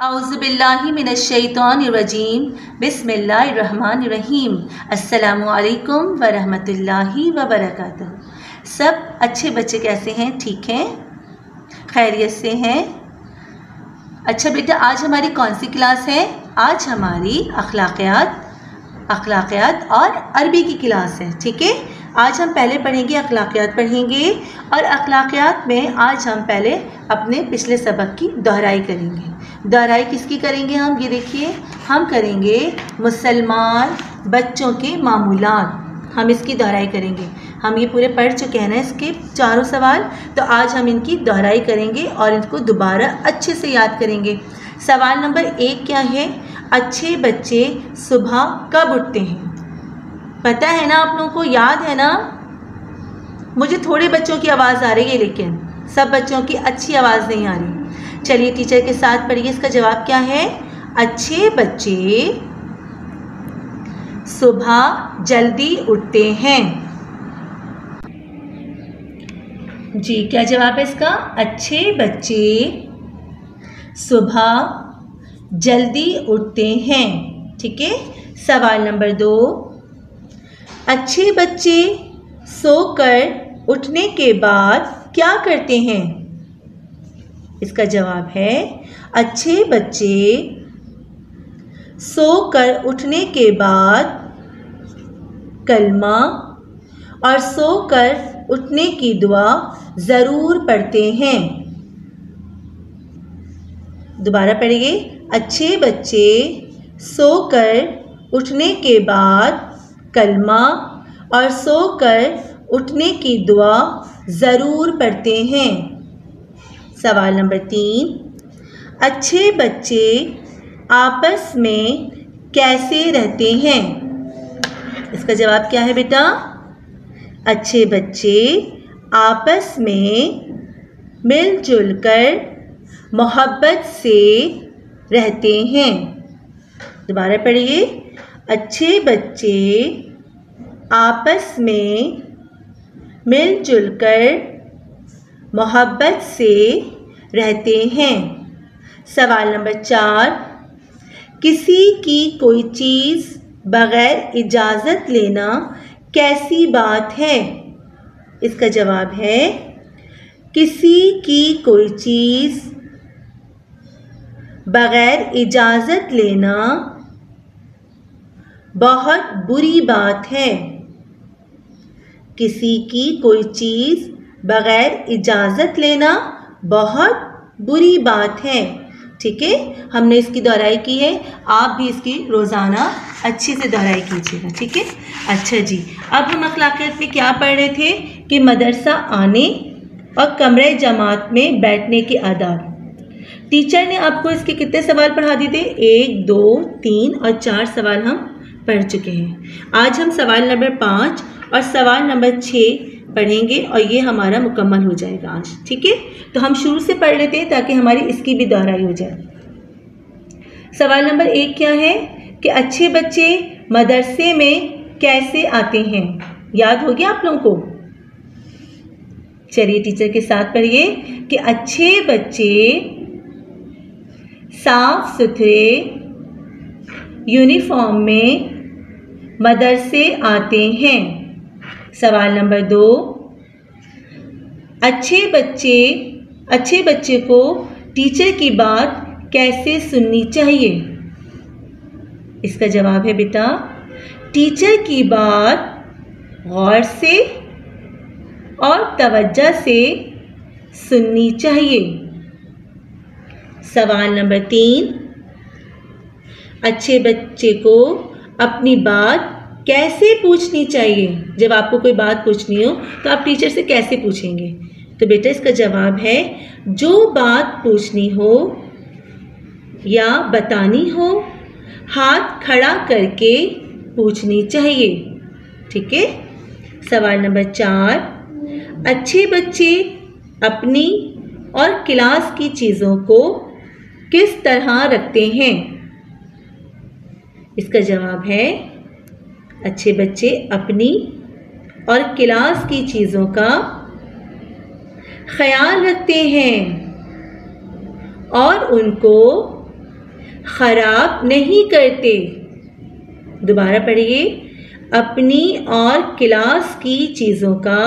आउज़बिल्लिमिनशैतरजीम बिस्मिल्लाहिर्रहमानिर्रहीम अस्सलामुअलैकुम वरहमतुल्लाहि वबरकातुहू सब अच्छे बच्चे कैसे हैं? ठीक हैं? खैरियत से हैं? अच्छा बेटा, आज हमारी कौन सी क्लास है? आज हमारी अखलाक़ियात अखलाक़ियात और अरबी की क्लास है, ठीक है? आज हम पहले पढ़ेंगे अखलाक़ियात पढ़ेंगे और अखलाक़ियात में आज हम पहले अपने पिछले सबक की दोहराई करेंगे। दोहराई किसकी करेंगे हम? ये देखिए, हम करेंगे मुसलमान बच्चों के मामूलात। हम इसकी दोहराई करेंगे। हम ये पूरे पढ़ चुके हैं ना इसके चारों सवाल तो आज हम इनकी दोहराई करेंगे और इनको दोबारा अच्छे से याद करेंगे। सवाल नंबर एक क्या है? अच्छे बच्चे सुबह कब उठते हैं? पता है ना आप लोगों को, याद है ना? मुझे थोड़े बच्चों की आवाज़ आ रही है, लेकिन सब बच्चों की अच्छी आवाज़ नहीं आ रही। चलिए टीचर के साथ पढ़िए, इसका जवाब क्या है? अच्छे बच्चे सुबह जल्दी उठते हैं। जी, क्या जवाब है इसका? अच्छे बच्चे सुबह जल्दी उठते हैं। ठीक है? सवाल नंबर दो। अच्छे बच्चे सोकर उठने के बाद क्या करते हैं? इसका जवाब है, अच्छे बच्चे सोकर उठने के बाद कलमा और सोकर उठने की दुआ ज़रूर पढ़ते हैं। दोबारा पढ़िए, अच्छे बच्चे सोकर उठने के बाद कलमा और सोकर उठने की दुआ ज़रूर पढ़ते हैं। सवाल नंबर तीन, अच्छे बच्चे आपस में कैसे रहते हैं? इसका जवाब क्या है बेटा? अच्छे बच्चे आपस में मिलजुल कर मोहब्बत से रहते हैं। दोबारा पढ़िए, अच्छे बच्चे आपस में मिलजुल कर मोहब्बत से रहते हैं। सवाल नंबर चार, किसी की कोई चीज़ बग़ैर इजाज़त लेना कैसी बात है? इसका जवाब है, किसी की कोई चीज़ बग़ैर इजाज़त लेना बहुत बुरी बात है। किसी की कोई चीज़ बग़ैर इजाज़त लेना बहुत बुरी बात है। ठीक है? हमने इसकी दोहराई की है। आप भी इसकी रोज़ाना अच्छे से दोहराई कीजिएगा। ठीक है? अच्छा जी। अब हम अखलाकियत में क्या पढ़ रहे थे? कि मदरसा आने और कमरे जमात में बैठने के आदाब। टीचर ने आपको इसके कितने सवाल पढ़ा दिए थे? एक, दो, तीन और चार सवाल हम पढ़ चुके हैं। आज हम सवाल नंबर पाँच और सवाल नंबर छः पढ़ेंगे और ये हमारा मुकम्मल हो जाएगा आज, ठीक है? तो हम शुरू से पढ़ लेते हैं ताकि हमारी इसकी भी दोहराई हो जाए। सवाल नंबर एक क्या है? कि अच्छे बच्चे मदरसे में कैसे आते हैं? याद हो गया आप लोगों को? चलिए टीचर के साथ पढ़िए कि अच्छे बच्चे साफ़ सुथरे यूनिफॉर्म में मदरसे आते हैं। सवाल नंबर दो। अच्छे बच्चे अच्छे बच्चे को टीचर की बात कैसे सुननी चाहिए? इसका जवाब है बेटा, टीचर की बात गौर से और तवज्जो से सुननी चाहिए। सवाल नंबर तीन। अच्छे बच्चे को अपनी बात कैसे पूछनी चाहिए? जब आपको कोई बात पूछनी हो तो आप टीचर से कैसे पूछेंगे? तो बेटा, इसका जवाब है, जो बात पूछनी हो या बतानी हो, हाथ खड़ा करके पूछनी चाहिए। ठीक है? सवाल नंबर चार, अच्छे बच्चे अपनी और क्लास की चीज़ों को किस तरह रखते हैं? इसका जवाब है अच्छे बच्चे अपनी और क्लास की चीज़ों का ख्याल रखते हैं और उनको खराब नहीं करते। दोबारा पढ़िए। अपनी और क्लास की चीज़ों का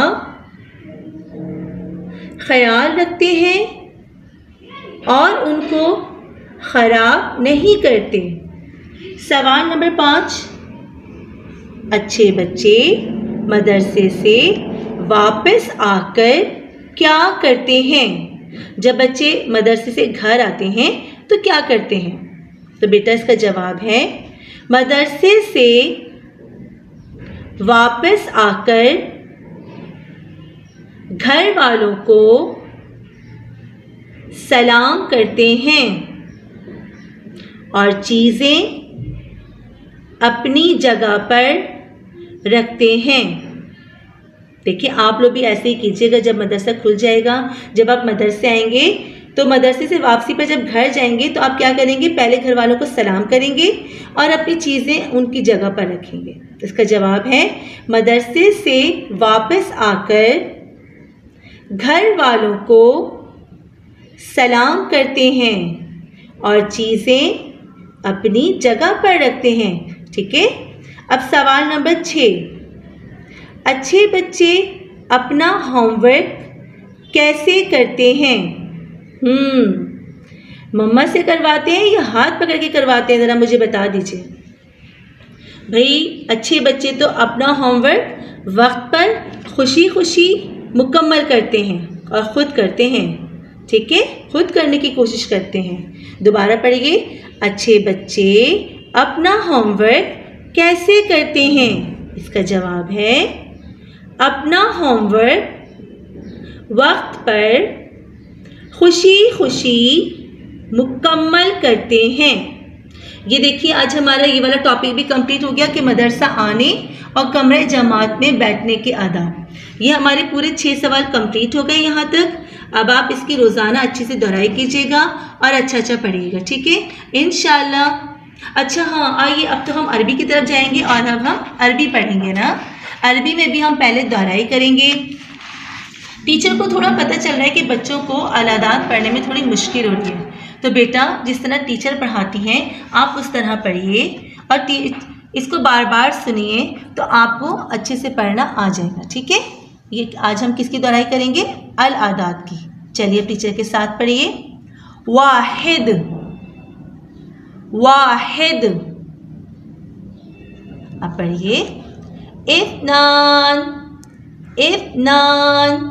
ख्याल रखते हैं और उनको ख़राब नहीं करते। सवाल नंबर पाँच। अच्छे बच्चे मदरसे से वापस आकर क्या करते हैं? जब बच्चे मदरसे से घर आते हैं तो क्या करते हैं? तो बेटा इसका जवाब है, मदरसे से वापस आकर घर वालों को सलाम करते हैं और चीज़ें अपनी जगह पर रखते हैं। देखिए, आप लोग भी ऐसे ही कीजिएगा जब मदरसा खुल जाएगा। जब आप मदरसे आएँगे तो मदरसे से वापसी पर जब घर जाएँगे तो आप क्या करेंगे? पहले घर वालों को सलाम करेंगे और अपनी चीज़ें उनकी जगह पर रखेंगे। तो इसका जवाब है, मदरसे से वापस आकर घर वालों को सलाम करते हैं और चीज़ें अपनी जगह पर रखते हैं। ठीक है? अब सवाल नंबर छः। अच्छे बच्चे अपना होमवर्क कैसे करते हैं? हम्म मम्मा से करवाते हैं या हाथ पकड़ के करवाते हैं? ज़रा मुझे बता दीजिए। भाई, अच्छे बच्चे तो अपना होमवर्क वक्त पर खुशी खुशी मुकम्मल करते हैं और ख़ुद करते हैं, ठीक है? खुद करने की कोशिश करते हैं। दोबारा पढ़िए। अच्छे बच्चे अपना होमवर्क कैसे करते हैं? इसका जवाब है, अपना होमवर्क वक्त पर खुशी खुशी मुकम्मल करते हैं। ये देखिए, आज हमारा ये वाला टॉपिक भी कंप्लीट हो गया कि मदरसा आने और कमरे जमात में बैठने के आदाब। ये हमारे पूरे छः सवाल कंप्लीट हो गए यहाँ तक। अब आप इसकी रोज़ाना अच्छे से दोहराई कीजिएगा और अच्छा अच्छा पढ़िएगा, ठीक है? इन अच्छा हाँ आइए, अब तो हम अरबी की तरफ़ जाएँगे और अब हम अरबी पढ़ेंगे ना। अरबी में भी हम पहले दोहराई करेंगे। टीचर को थोड़ा पता चल रहा है कि बच्चों को अलादात पढ़ने में थोड़ी मुश्किल हो रही है। तो बेटा, जिस तरह टीचर पढ़ाती हैं, आप उस तरह पढ़िए और इसको बार बार सुनिए तो आपको अच्छे से पढ़ना आ जाएगा, ठीक है? ये आज हम किसकी दोहराई करेंगे? अल की। चलिए टीचर के साथ पढ़िए। वाहिद। वाहिद अब पढ़िए इफ्नान इफ्नान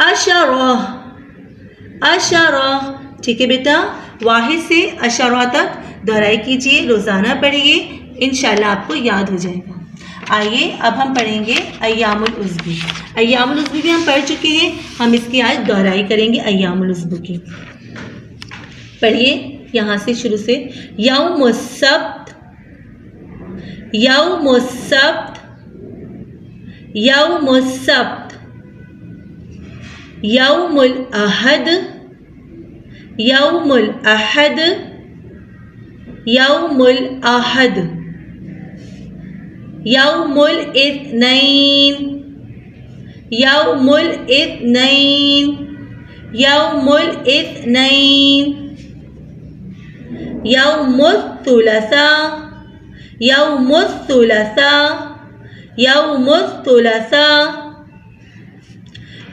अशरा अशरा ठीक है बेटा वाहिद से अशरा तक दोहराई कीजिए रोज़ाना पढ़िए इन आपको याद हो जाएगा आइए, अब हम पढ़ेंगे अयामुल उज़्बी। अयामुल उज़्बी भी हम पढ़ चुके हैं। हम इसकी आज दोहराई करेंगे अयामुल उज़्बू की। पढ़िए यहाँ से शुरू से। यौम सब्त यौम सब्त यौमुल सब्त यौमुल अहद यौमुल अहद यौमुल अहद। यौमुल इत्नैन यौमुल इत्नैन यौमुल इत्नैन यौमुल तुलसा यौमुल तुलसा यौमुल तुलसा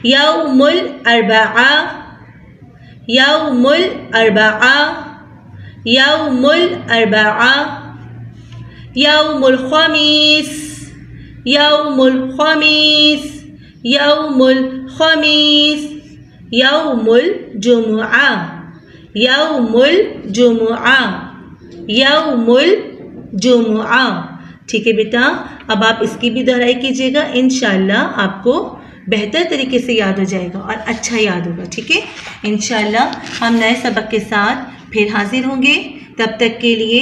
यौमुल अरबआ यौमुल अरबआ यौमुल अरबआ यौमुल खमीस यौमुल खमीस यौमुल खमीस यौमुल जुमुआ यौमुल जुमुआ यौमुल जुमुआ ठीक है बेटा? अब आप इसकी भी दोहराई कीजिएगा। इन आपको बेहतर तरीके से याद हो जाएगा और अच्छा याद होगा, ठीक है? इन हम नए सबक के साथ फिर हाजिर होंगे। तब तक के लिए